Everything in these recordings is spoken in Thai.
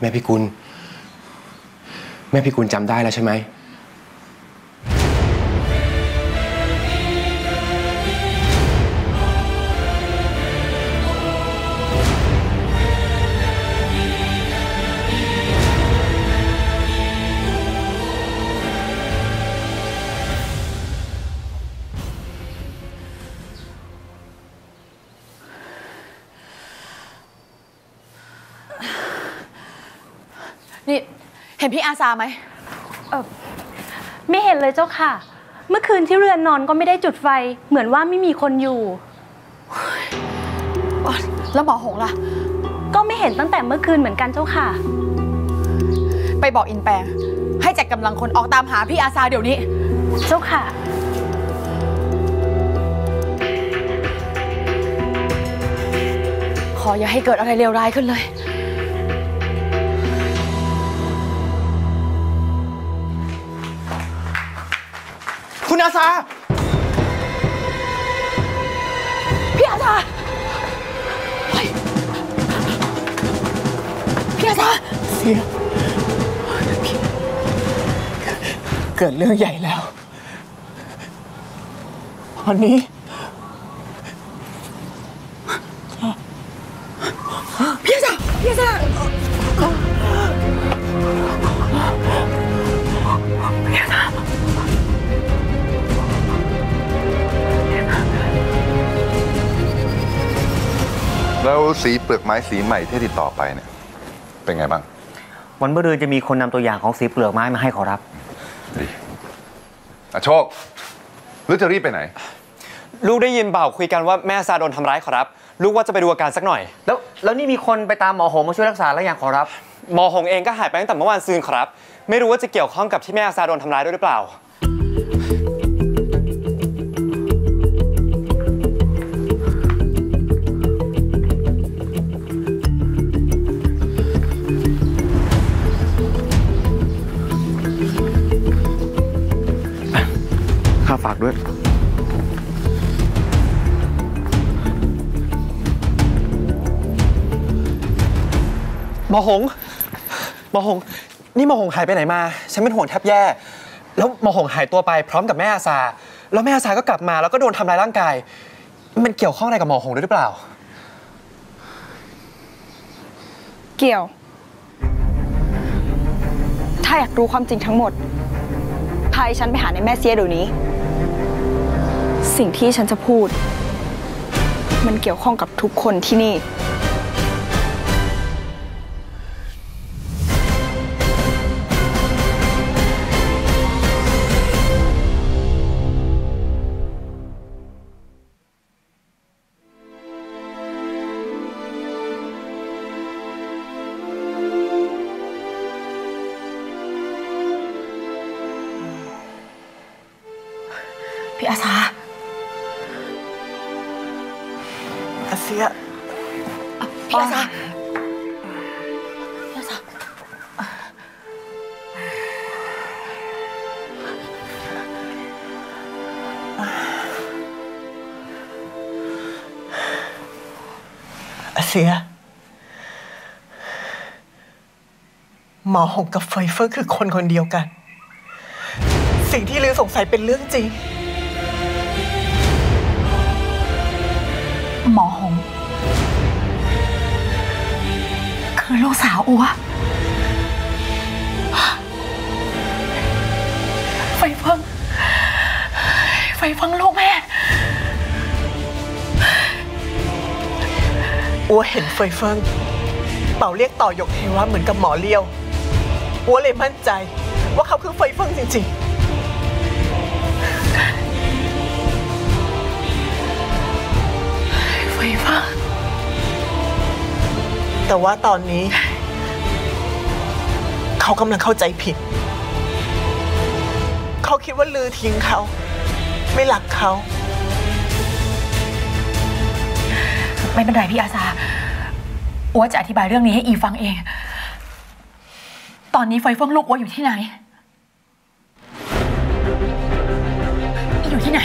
แม่พิกุล แม่พิกุลจำได้แล้วใช่ไหม เห็นพี่อาซาไหมไม่เห็นเลยเจ้าค่ะ เมื่อคืนที่เรือนนอนก็ไม่ได้จุดไฟ เหมือนว่าไม่มีคนอยู่อ๋อแล้วหมอหงล่ะ ก็ไม่เห็นตั้งแต่เมื่อคืนเหมือนกันเจ้าค่ะ ไปบอกอินแปงให้จัดกำลังคนออกตามหาพี่อาซาเดี๋ยวนี้ เจ้าค่ะขออย่าให้เกิดอะไรเลวร้ายขึ้นเลย คุณอาซา พี่อาซาเฮ้ยพี่อาซาเสีย เกิดเรื่องใหญ่แล้ว ตอนนี้ สีเปลือกไม้สีใหม่ที่ติดต่อไปเนี่ยเป็นไงบ้าง วันเมื่อรืนจะมีคนนำตัวอย่างของสีเปลือกไม้มาให้ขอรับ ดีอะโชคหรือจะรีบไปไหน ลูกได้ยินบ่าวคุยกันว่าแม่ซาโดนทำร้ายขอรับ ลูกว่าจะไปดูอาการสักหน่อย แล้วแล้วนี่มีคนไปตามหมอโหงมาช่วยรักษาแล้วอย่างขอรับ หมอหงเองก็หายไปตั้งแต่เมื่อวานซืนขอรับ ไม่รู้ว่าจะเกี่ยวข้องกับที่แม่ซาโดนทำร้ายด้วยหรือเปล่าาฝากด้วยหมอหงหมอหง นี่หมอหงหายไปไหนมา ฉันเป็นห่วงแทบแย่ แล้วหมอหงหายตัวไปพร้อมกับแม่อาซา แล้วแม่อาซาก็กลับมาแล้วก็โดนทำร้ายร่างกาย มันเกี่ยวข้องอะไรกับหมอหงด้วยหรือเปล่า เกี่ยว ถ้าอยากรู้ความจริงทั้งหมดพายฉันไปหาในแม่เสียเดี๋ยวนี้ สิ่งที่ฉันจะพูด มันเกี่ยวข้องกับทุกคนที่นี่ เซีย หมอหงกับเฟยเฟอร์คือคนคนเดียวกัน สิ่งที่ลือสงสัยเป็นเรื่องจริง หมอหง คือลูกสาวอัวไฟเฟิงไฟเฟิงลูก อัวเห็นเฟยเฟิงเป่าเรียกต่อหยกเทวะเหมือนกับหมอเลี้ยวอัวเลยมั่นใจว่าเขาคือเฟยเฟิงจริงไฟเฟิงๆแต่ว่าตอนนี้ เขากำลังเข้าใจผิด เขาคิดว่าลือทิ้งเขา ไม่รักเขา ไม่เป็นไรพี่อาซาอัวจะอธิบายเรื่องนี้ให้อีฟังเอง ตอนนี้ไฟเฟื่องลูกอัวอยู่ที่ไหน อยู่ที่ไหน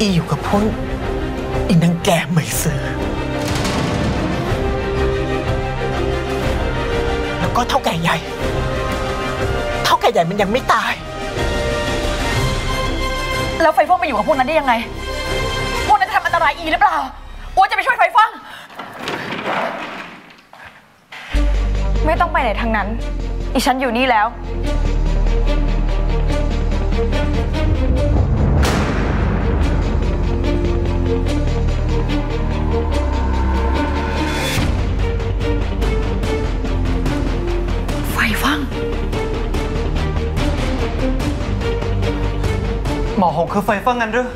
อีอยู่กับพวกอีนังแก่ไม่ซื้อ แล้วก็เท่าแก่ใหญ่ เท่าแก่ใหญ่มันยังไม่ตาย แล้วไฟเฟิงมาอยู่กับพวกนั้นได้ยังไง พวกนั้นจะทำอันตรายอีหรือเปล่าอัวจะไปช่วยไฟเฟิงไม่ต้องไปไหนทั้งนั้น อีฉันอยู่นี่แล้วไฟ หมอหงคือไฟเฟิงกันหรือ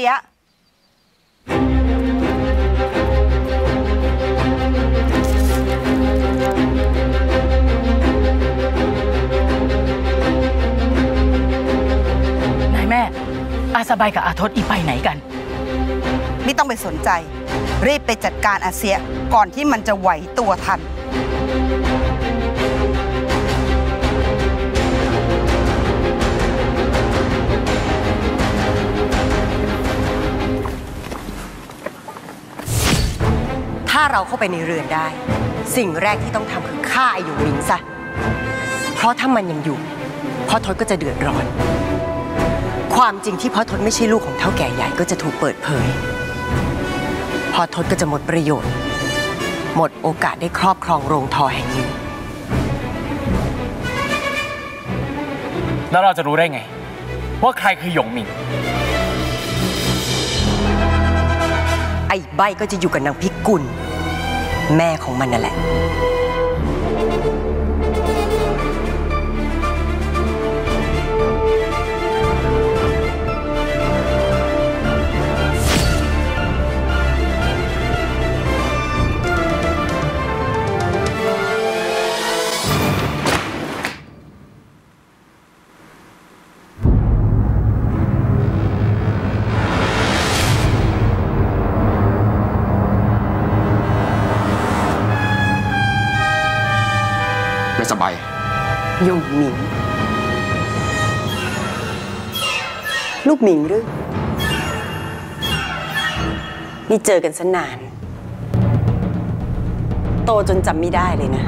ไปจัดการอาเซียนายแม่ อาสบายกับอาทศอีไปไหนกัน ไม่ต้องไปสนใจ รีบไปจัดการอาเซียก่อนที่มันจะไหวตัวทันาเราเข้าไปในเรือนได้ สิ่งแรกที่ต้องทำคือฆ่าไอหยงหมิงซะ เพราะถ้ามันยังอยู่พ่อทศก็จะเดือดร้อน ความจริงที่พ่อทศไม่ใช่ลูกของเท่าแก่ใหญ่ก็จะถูกเปิดเผยพ่อทศก็จะหมดประโยชน์ หมดโอกาสได้ครอบครองโรงทอแห่งนี้ แล้วเราจะรู้ได้ไง ว่าใครคือหยงหมิง ไอ้ใบก็จะอยู่กับนางพิกุล แม่ของมันนั่นแหละ สบายหยงหมิง ลูกหมิงหรือนี่เจอกันสนาน โตจนจำไม่ได้เลยนะ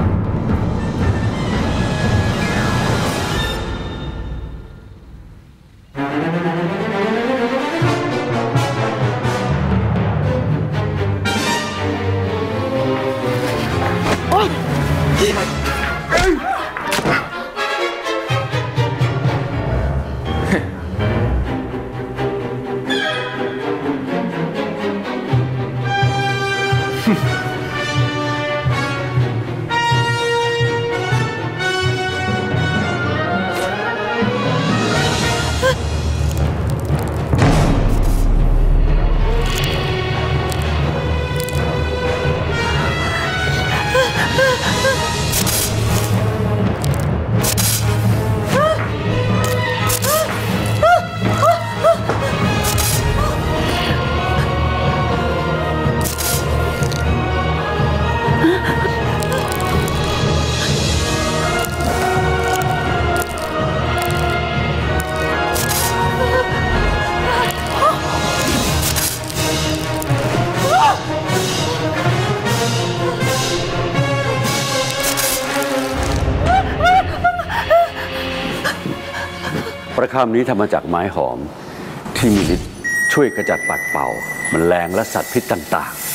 Hmm. ข้ามนี้ทำมาจากไม้หอมที่มีฤทธิ์ช่วยกระจัดปัดเป่ามันแรงและสัตว์พิษต่างๆ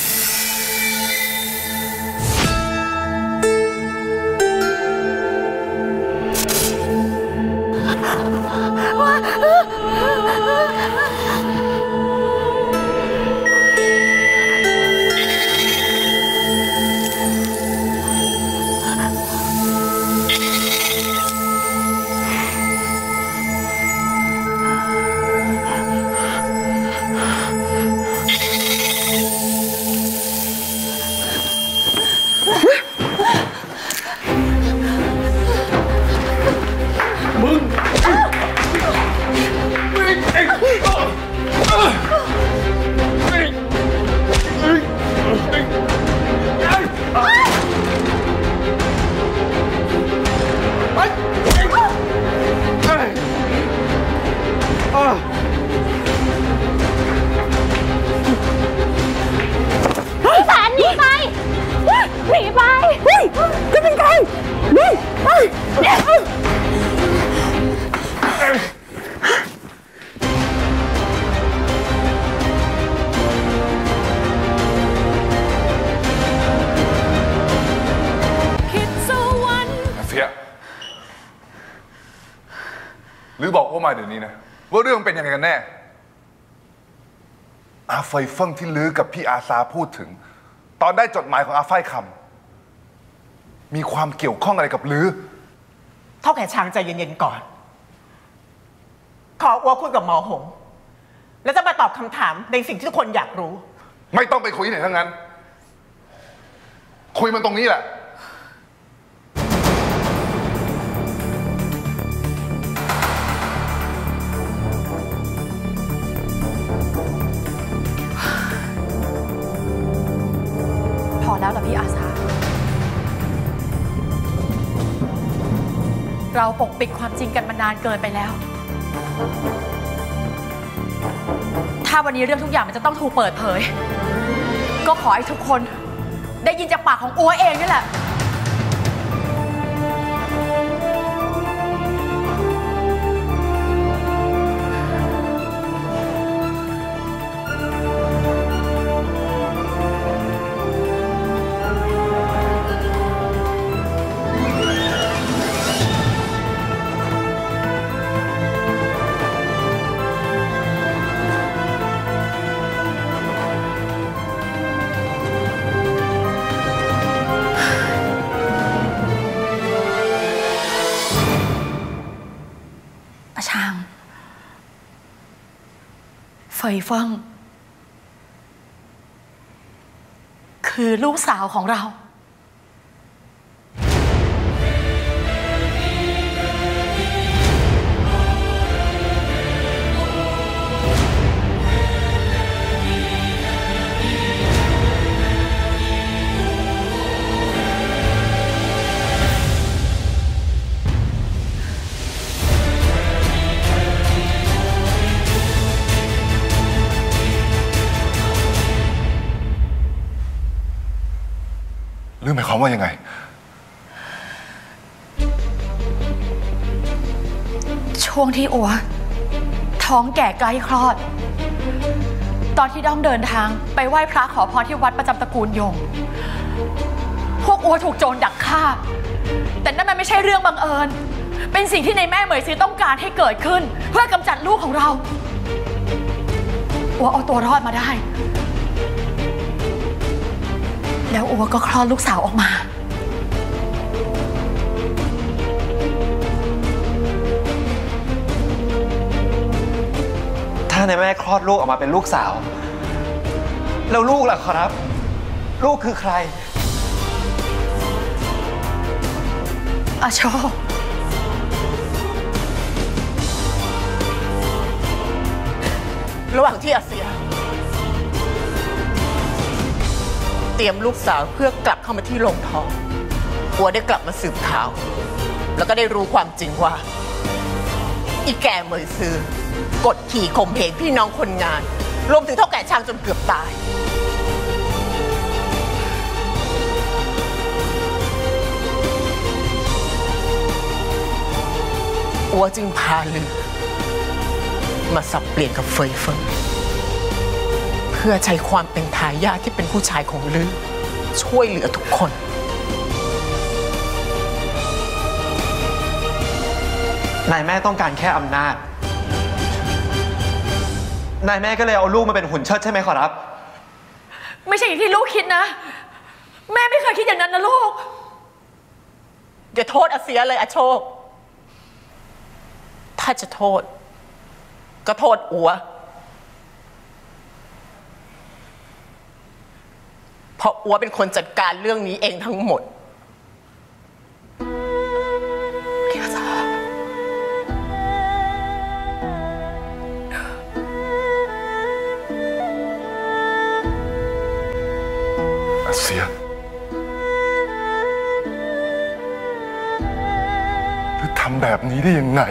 อาไฟเฟิ่งที่ลือกับพี่อาซาพูดถึง ตอนได้จดหมายของอาไฟคำมีความเกี่ยวข้องอะไรกับลือเท่าแก่ช้างใจเย็นๆก่อน ขออ้วคุยกับหมอหง แล้วจะมาตอบคำถามในสิ่งที่ทุกคนอยากรู้ ไม่ต้องไปคุยที่ไหนทั้งนั้น คุยมันตรงนี้แหละ เราปกปิดความจริงกันมานานเกินไปแล้ว ถ้าวันนี้เรื่องทุกอย่างมันจะต้องถูกเปิดเผย ก็ขอให้ทุกคนได้ยินจากปากของอัวเองนี่แหละ ยเฟิงคือลูกสาวของเรา หรือหมายความว่ายังไง ช่วงที่อัว ท้องแก่ใกล้คลอด ตอนที่ด้อมเดินทางไปไหว้พระขอพรที่วัดประจำตระกูลยง พวกอัวถูกโจรดักฆ่า แต่นั่นมันไม่ใช่เรื่องบังเอิญ เป็นสิ่งที่ในแม่เหมยซื้อต้องการให้เกิดขึ้น เพื่อกำจัดลูกของเราอัวเอาตัวรอดมาได้ แล้วอัวก็คลอดลูกสาวออกมา ถ้าในแม่คลอดลูกออกมาเป็นลูกสาว แล้วลูกล่ะครับ ลูกคือใครอาโชคระหว่างที่อาเซีย เตรียมลูกสาวเพื่อกลับเข้ามาที่โรงทองอัวได้กลับมาสืบข่าว แล้วก็ได้รู้ความจริงว่า อีแก่เหมยซือกดขี่ข่มเหงพี่น้องคนงาน รวมถึงเท่าแก่ช่างจนเกือบตาย อัวจึงพาลือ มาสับเปลี่ยนกับเฟยเฟิง เพื่อใช้ความเป็นทายาทที่เป็นผู้ชายของลือ ช่วยเหลือทุกคน นายแม่ต้องการแค่อำนาจ นายแม่ก็เลยเอาลูกมาเป็นหุ่นเชิดใช่ไหมขอรับ ไม่ใช่อย่างที่ลูกคิดนะ แม่ไม่เคยคิดอย่างนั้นนะลูก อย่าโทษอาเซียเลยอาโชค ถ้าจะโทษ ก็โทษอัว เพราะอัวเป็นคนจัดการเรื่องนี้เองทั้งหมดพี่อาซาอาเซียหรือทำแบบนี้ได้ยังไง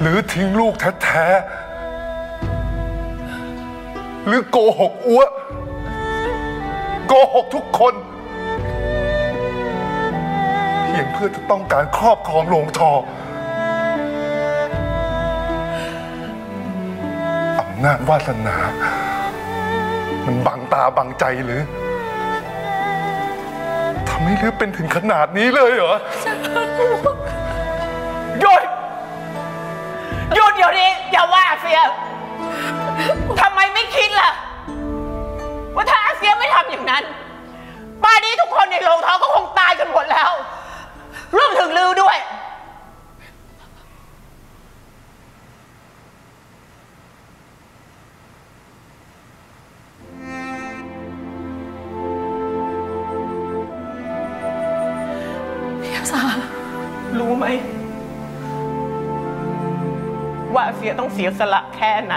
หรือทิ้งลูกแท้ๆ หรือโกหกอ้วโกหกทุกคน เพียงเพื่อจะต้องการครอบครองโรงทออำนาจวาสนา มันบังตาบังใจหรือทำให้ลือเป็นถึงขนาดนี้เลยเหรอหยุดหยุดเดี๋ยวนี้อย่าว่าเซีย ทำไมไม่คิดล่ะ ว่าถ้าอาเซียไม่ทำอย่างนั้นป่านนี้ทุกคนในโรงท้องก็คงตายกันหมดแล้วรวมถึงลือด้วย พี่อาซารู้ไหม ว่าอาเซียต้องเสียสละแค่ไหน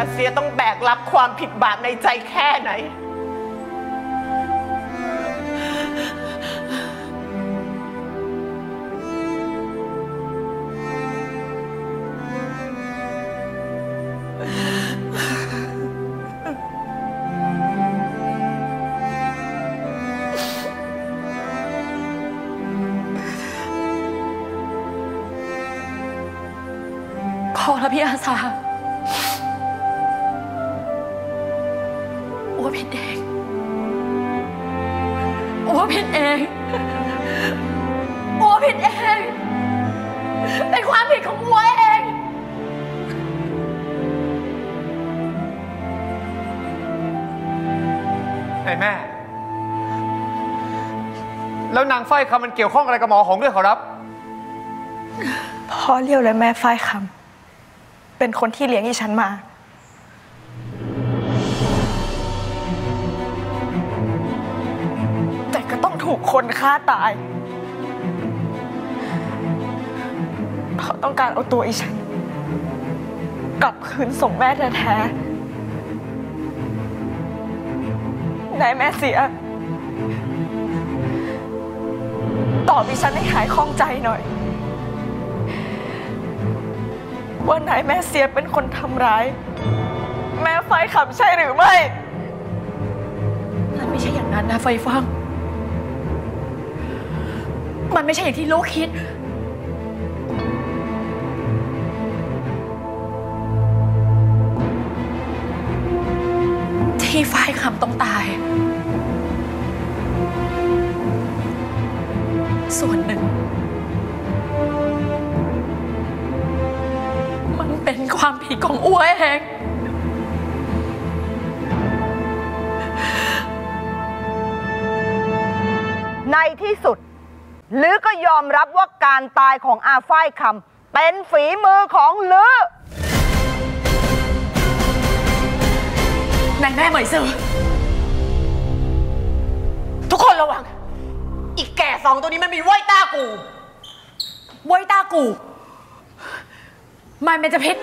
อาเซียต้องแบกรับความผิดบาปในใจแค่ไหน พอแล้วพี่อาซา ผิดของอัวเองนายแม่ แล้วนางฝ้ายคำมันเกี่ยวข้องอะไรกับหมอหงด้วยขอรับ พ่อเลี้ยวและแม่ฝ้ายคำเป็นคนที่เลี้ยงอีฉันมาแต่ก็ต้องถูกคนฆ่าตาย เขาต้องการเอาตัวอีฉัน กลับคืนส่งแม่แท้ๆนายแม่เสีย ตอบอีฉันให้หายข้องใจหน่อย ว่านายแม่เสียเป็นคนทำร้าย แม่ไฟขับใช่หรือไม่มันไม่ใช่อย่างนั้นนะไฟฟัง มันไม่ใช่อย่างที่ลูกคิด ที่ฝ้ายคำต้องตาย ส่วนหนึ่ง มันเป็นความผิดของอ้วเองในที่สุด ลือก็ยอมรับว่าการตายของอาฝ้ายคำเป็นฝีมือของลือ นายแม่เหมยซือทุกคนระวัง อีกแก่สองตัวนี้มันมีไว้ต้ากู ไว้ตากู มันเป็นจะพิษ